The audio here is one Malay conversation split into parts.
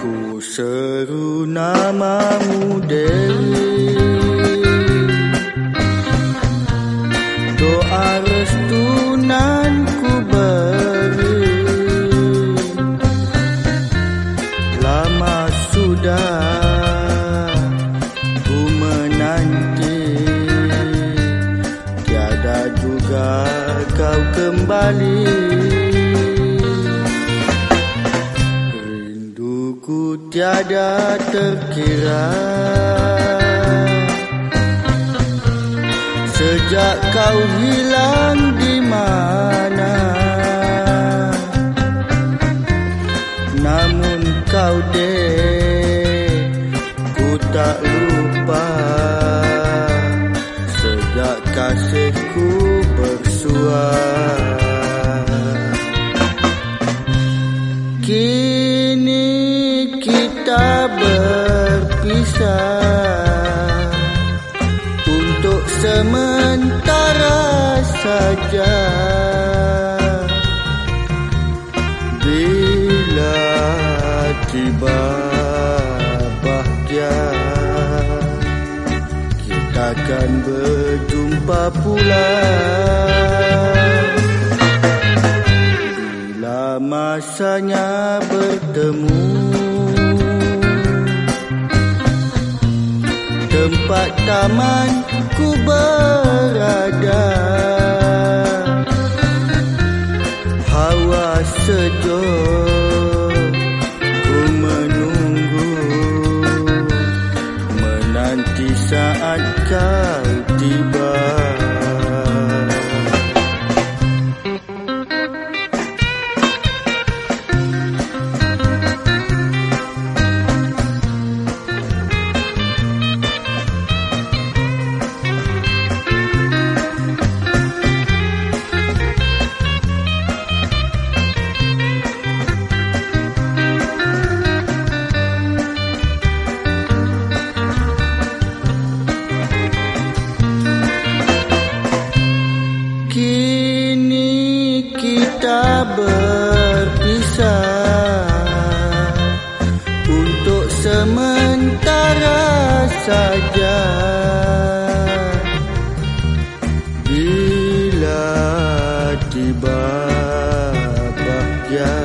Ku seru namamu Dewi kau kembali. Rinduku tiada terkira. Sejak kau hilang di mana. Namun kau dek Ku tak lupa. Sejak kasihku kita berpisah Untuk sementara saja. Bila tiba bahagia Kita akan berjumpa pula. Bila masanya bertemu Tempat taman ku berada. Hawa sejuk ku menunggu Menanti saat kau kita berpisah Untuk sementara saja. Bila tiba bahagia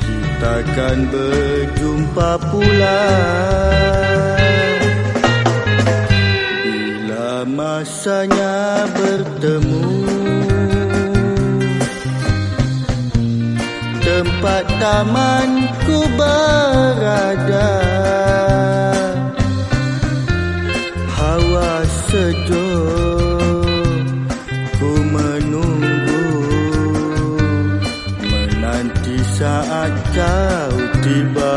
Kita akan berjumpa pula. Bila masanya bertemu Tempat taman ku berada. Hawa sejuk ku menunggu Menanti saat kau tiba